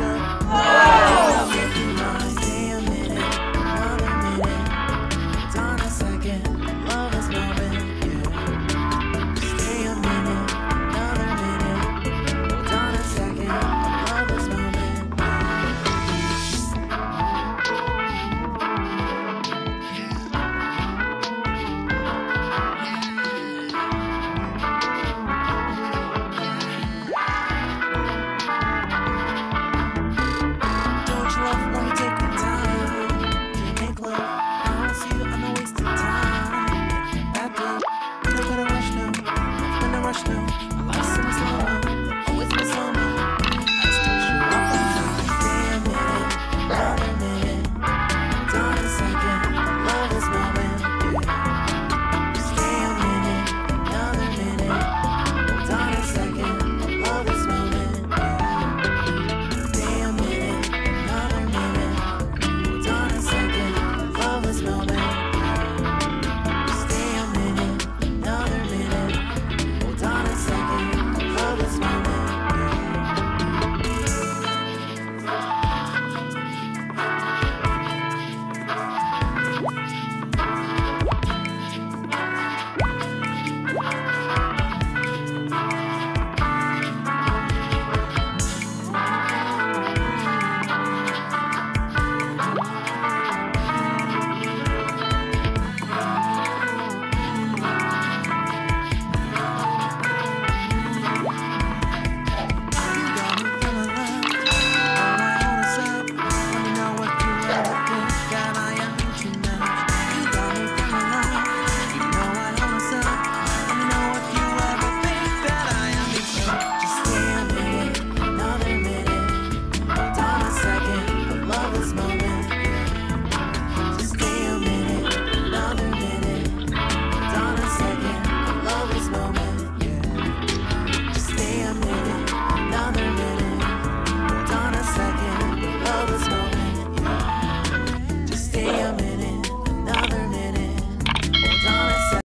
Oh.